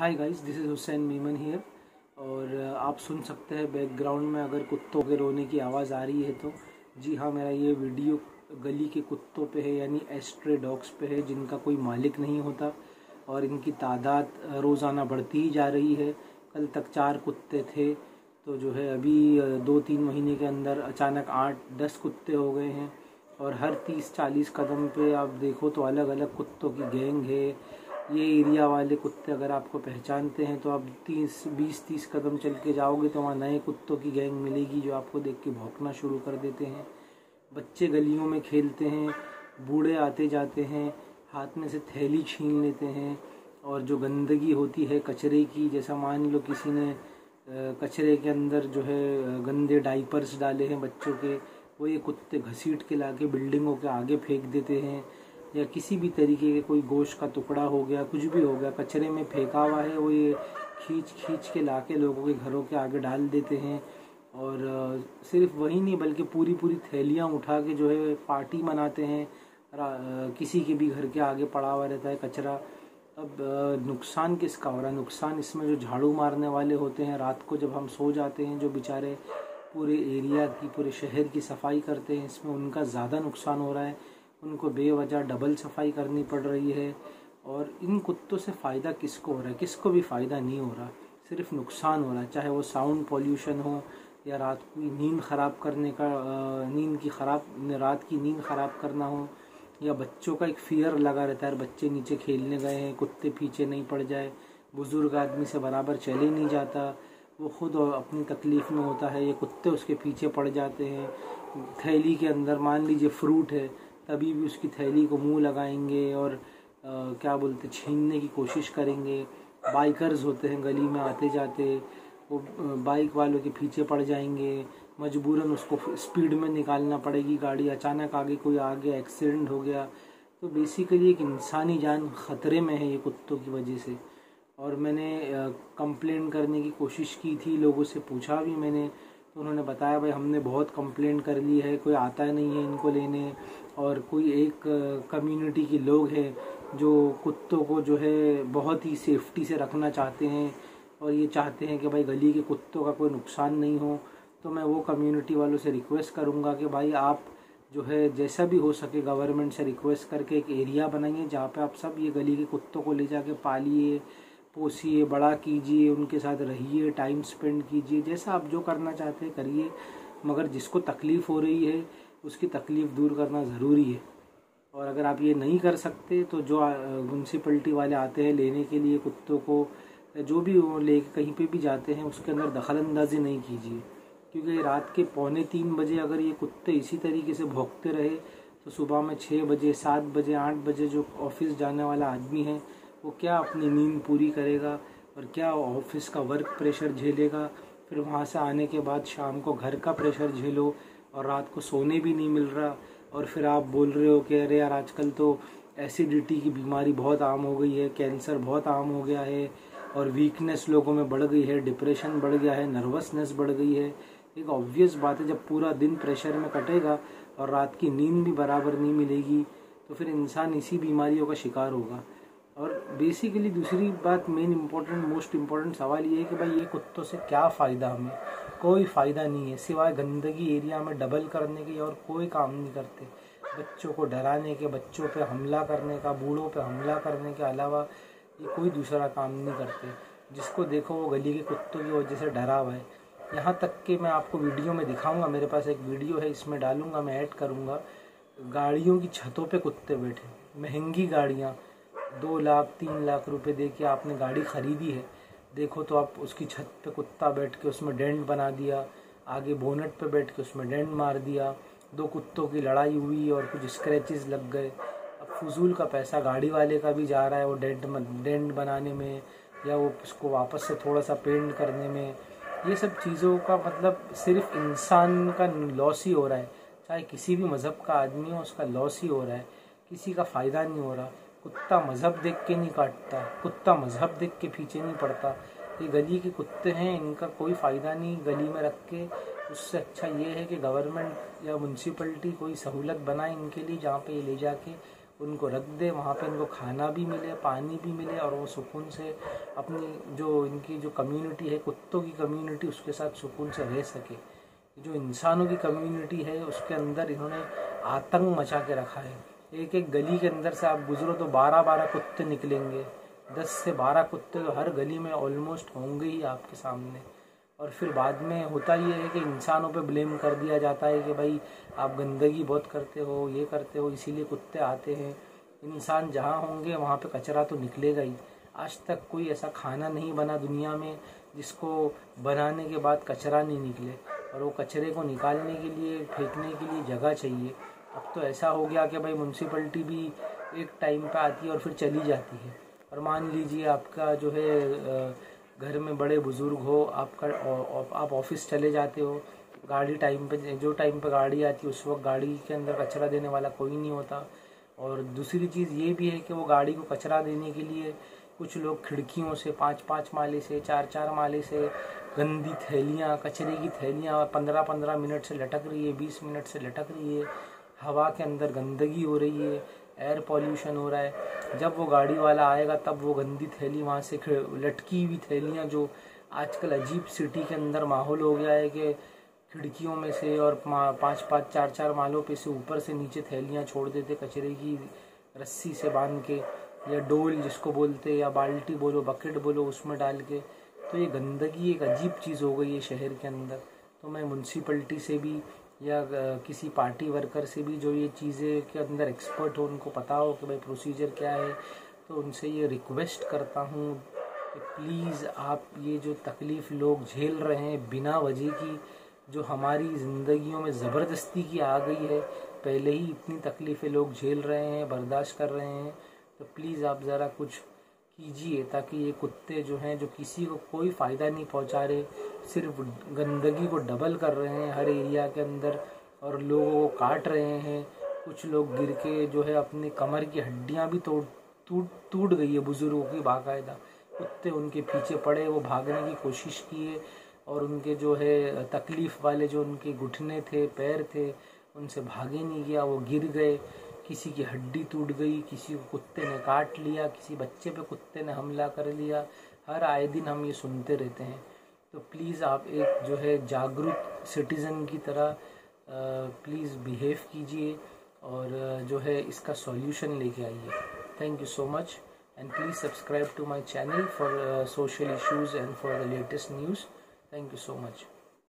Hi guys this is Hussain Memon here और आप सुन सकते हैं बैकग्राउंड में अगर कुत्तों के रोने की आवाज़ आ रही है तो। जी हाँ मेरा ये वीडियो गली के कुत्तों पे है, यानी एस्ट्रे डॉग्स पे है, जिनका कोई मालिक नहीं होता। और इनकी तादाद रोज़ाना बढ़ती ही जा रही है। कल तक चार कुत्ते थे तो जो है अभी दो तीन महीने के अंदर अचानक आठ दस कुत्ते हो गए हैं। और हर तीस चालीस कदम पे आप देखो तो अलग अलग कुत्तों की गैंग है। ये एरिया वाले कुत्ते अगर आपको पहचानते हैं तो आप तीस, बीस, तीस कदम चल के जाओगे तो वहाँ नए कुत्तों की गैंग मिलेगी जो आपको देख के भौंकना शुरू कर देते हैं। बच्चे गलियों में खेलते हैं, बूढ़े आते जाते हैं, हाथ में से थैली छीन लेते हैं, और जो गंदगी होती है कचरे की, जैसा मान लो किसी ने कचरे के अंदर जो है गंदे डाइपर्स डाले हैं बच्चों के, वो ये कुत्ते घसीट के ला के बिल्डिंगों के आगे फेंक देते हैं। या किसी भी तरीके के कोई गोश्त का टुकड़ा हो गया, कुछ भी हो गया, कचरे में फेंका हुआ है, वो ये खींच खींच के ला के लोगों के घरों के आगे डाल देते हैं। और सिर्फ़ वही नहीं, बल्कि पूरी पूरी थैलियाँ उठा के जो है पार्टी मनाते हैं। किसी के भी घर के आगे पड़ा हुआ रहता है कचरा। अब नुकसान किसका हो रहा है? नुकसान इसमें जो झाड़ू मारने वाले होते हैं, रात को जब हम सो जाते हैं, जो बेचारे पूरे एरिया की, पूरे शहर की सफ़ाई करते हैं, इसमें उनका ज़्यादा नुकसान हो रहा है। उनको बेवजह डबल सफ़ाई करनी पड़ रही है। और इन कुत्तों से फ़ायदा किसको हो रहा है? किसको भी फ़ायदा नहीं हो रहा। सिर्फ़ नुकसान हो रहा है। चाहे वो साउंड पॉल्यूशन हो या रात की नींद ख़राब करने का नींद की ख़राब, रात की नींद ख़राब करना हो या बच्चों का एक फियर लगा रहता है बच्चे नीचे खेलने गए हैं, कुत्ते पीछे नहीं पड़ जाए, बुज़ुर्ग आदमी से बराबर चले नहीं जाता, वो खुद अपनी तकलीफ़ में होता है, ये कुत्ते उसके पीछे पड़ जाते हैं। थैली के अंदर, मान लीजिए फ्रूट है तभी भी उसकी थैली को मुँह लगाएँगे और आ, क्या बोलते छीनने की कोशिश करेंगे। बाइकर्स होते हैं गली में आते जाते वो बाइक वालों के पीछे पड़ जाएँगे। मजबूरन उसको स्पीड में निकालना पड़ेगी गाड़ी। अचानक आगे कोई आ गया एक्सीडेंट हो गया। तो बेसिकली एक इंसानी जान ख़तरे में है ये कुत्तों की वजह से। और मैंने कंप्लेन करने की कोशिश की थी लोगों से पूछा भी मैंने। तो उन्होंने बताया, भाई, हमने बहुत कंप्लेंट कर ली है, कोई आता है नहीं है इनको लेने और कोई एक कम्युनिटी के लोग हैं जो कुत्तों को जो है बहुत ही सेफ्टी से रखना चाहते हैं और ये चाहते हैं कि, भाई, गली के कुत्तों का कोई नुकसान नहीं हो। तो मैं वो कम्युनिटी वालों से रिक्वेस्ट करूँगा कि, भाई, आप जो है जैसा भी हो सके गवर्नमेंट से रिक्वेस्ट करके एक एरिया बनाइए जहाँ पे आप सब ये गली के कुत्तों को ले जाके पालिए पोसिए, बड़ा कीजिए, उनके साथ रहिए टाइम स्पेंड कीजिए, जैसा आप जो करना चाहते हैं करिए, मगर जिसको तकलीफ़ हो रही है, उसकी तकलीफ़ दूर करना ज़रूरी है। और अगर आप ये नहीं कर सकते तो जो म्यूनसिपल्टी वाले आते हैं लेने के लिए, कुत्तों को, जो भी वो ले, कहीं पे भी जाते हैं, उसके अंदर दखल अंदाजी नहीं कीजिए। क्योंकि रात के पौने तीन बजे अगर ये कुत्ते इसी तरीके से भोंकते रहे तो सुबह में छः बजे, सात बजे, आठ बजे जो ऑफ़िस जाने वाला आदमी है वो क्या अपनी नींद पूरी करेगा और क्या ऑफ़िस का वर्क प्रेशर झेलेगा? फिर वहाँ से आने के बाद शाम को घर का प्रेशर झेलो और रात को सोने भी नहीं मिल रहा। और फिर आप बोल रहे हो कि अरे यार, आजकल तो एसिडिटी की बीमारी बहुत आम हो गई है कैंसर बहुत आम हो गया है और वीकनेस लोगों में बढ़ गई है डिप्रेशन बढ़ गया है नर्वसनेस बढ़ गई है। एक ऑब्वियस बात है, जब पूरा दिन प्रेशर में कटेगा और रात की नींद भी बराबर नहीं मिलेगी तो फिर इंसान इसी बीमारियों का शिकार होगा। और बेसिकली दूसरी बात मेन इम्पोर्टेंट मोस्ट इम्पोर्टेंट सवाल ये है कि भाई ये कुत्तों से क्या फ़ायदा हमें? कोई फ़ायदा नहीं है, सिवाय गंदगी एरिया में डबल करने के और कोई काम नहीं करते। बच्चों को डराने के, बच्चों पे हमला करने का, बूढ़ों पे हमला करने के अलावा ये कोई दूसरा काम नहीं करते। जिसको देखो वो गली के कुत्तों की वजह से डरा हुआ है। यहाँ तक कि मैं आपको वीडियो में दिखाऊँगा, मेरे पास एक वीडियो है, इसमें डालूँगा, मैं ऐड करूँगा। गाड़ियों की छतों पे कुत्ते बैठे, महँगी गाड़ियाँ दो लाख, तीन लाख रुपए दे के आपने गाड़ी खरीदी है। देखो तो आप उसकी छत पे कुत्ता बैठ के उसमें डेंट बना दिया, आगे बोनट पे बैठ के उसमें डेंट मार दिया, दो कुत्तों की लड़ाई हुई और कुछ स्क्रैचेस लग गए। अब फजूल का पैसा गाड़ी वाले का भी जा रहा है वो डेंट डेंट बनाने में या वो उसको वापस से थोड़ा सा पेंट करने में। ये सब चीज़ों का मतलब सिर्फ़ इंसान का लॉस ही हो रहा है। चाहे किसी भी मज़हब का आदमी हो, उसका लॉस ही हो रहा है। किसी का फ़ायदा नहीं हो रहा। कुत्ता मज़हब देख के नहीं काटता, कुत्ता मज़हब देख के पीछे नहीं पड़ता। ये गली के कुत्ते हैं, इनका कोई फ़ायदा नहीं गली में रख के। उससे अच्छा ये है कि गवर्नमेंट या म्यूनसिपलिटी कोई सहूलत बनाए इनके लिए, जहाँ पे ये ले जाके उनको रख दे, वहाँ पे इनको खाना भी मिले, पानी भी मिले, और वो सुकून से अपनी जो इनकी जो कम्युनिटी है, कुत्तों की कम्युनिटी उसके साथ सुकून से रह सके। जो इंसानों की कम्युनिटी है, उसके अंदर इन्होंने आतंक मचा के रखा है। एक एक गली के अंदर से आप गुजरो तो बारह बारह कुत्ते निकलेंगे। दस से बारह कुत्ते तो हर गली में ऑलमोस्ट होंगे ही आपके सामने। और फिर बाद में होता ये है कि इंसानों पे ब्लेम कर दिया जाता है कि भाई, आप गंदगी बहुत करते हो, ये करते हो, इसीलिए कुत्ते आते हैं। इंसान जहाँ होंगे, वहाँ पे कचरा तो निकलेगा ही। आज तक कोई ऐसा खाना नहीं बना दुनिया में जिसको बनाने के बाद कचरा नहीं निकले। और वो कचरे को निकालने के लिए, फेंकने के लिए जगह चाहिए। अब तो ऐसा हो गया कि भाई म्यूनसिपलिटी भी एक टाइम पे आती है और फिर चली जाती है। और मान लीजिए आपका जो है घर में बड़े बुज़ुर्ग हो, आपका आप ऑफ़िस चले जाते हो, गाड़ी टाइम पे, जो टाइम पे गाड़ी आती है, उस वक्त गाड़ी के अंदर कचरा देने वाला कोई नहीं होता। और दूसरी चीज़ ये भी है कि वो गाड़ी को कचरा देने के लिए कुछ लोग खिड़कियों से पाँच पाँच माले से चार चार माले से, गंदी थैलियाँ, कचरे की थैलियाँ पंद्रह पंद्रह मिनट से लटक रही है, बीस मिनट से लटक रही है हवा के अंदर गंदगी हो रही है एयर पॉल्यूशन हो रहा है। जब वो गाड़ी वाला आएगा, तब वो गंदी थैली वहाँ से लटकी हुई थैलियाँ जो आजकल अजीब सिटी के अंदर माहौल हो गया है कि खिड़कियों में से और पाँच पाँच, चार चार मालों पे से ऊपर से नीचे थैलियाँ छोड़ देते कचरे की रस्सी से बाँध के, या डोल जिसको बोलते, या बाल्टी बोलो बकेट बोलो, उसमें डाल के। तो ये गंदगी एक अजीब चीज़ हो गई है शहर के अंदर। तो मैं म्यूनसिपल्टी से भी या किसी पार्टी वर्कर से भी जो ये चीज़ें के अंदर एक्सपर्ट हो, उनको पता हो कि भाई प्रोसीजर क्या है तो उनसे ये रिक्वेस्ट करता हूँ कि प्लीज़ आप ये जो तकलीफ़ लोग झेल रहे हैं बिना वजह की, जो हमारी ज़िंदगियों में ज़बरदस्ती की आ गई है, पहले ही इतनी तकलीफ़ें लोग झेल रहे हैं, बर्दाश्त कर रहे हैं तो प्लीज़ आप ज़रा कुछ कीजिए ताकि ये कुत्ते जो हैं, जो किसी को कोई फ़ायदा नहीं पहुँचा रहे, सिर्फ़ गंदगी को डबल कर रहे हैं हर एरिया के अंदर और लोगों को काट रहे हैं। कुछ लोग गिर के जो है अपनी कमर की हड्डियाँ भी तोड़ टूट टूट गई है बुज़ुर्गों की बाकायदा। कुत्ते उनके पीछे पड़े, वो भागने की कोशिश किए और उनके जो है तकलीफ़ वाले जो उनके घुटने थे, पैर थे, उनसे भागे नहीं गया, वो गिर गए। किसी की हड्डी टूट गई, किसी को कुत्ते ने काट लिया, किसी बच्चे पे कुत्ते ने हमला कर लिया, हर आए दिन हम ये सुनते रहते हैं। तो प्लीज़ आप एक जो है जागरूक सिटीज़न की तरह प्लीज़ बिहेव कीजिए और जो है इसका सॉल्यूशन लेके आइए। Thank you so much and please subscribe to my channel for social issues and for the latest news thank you so much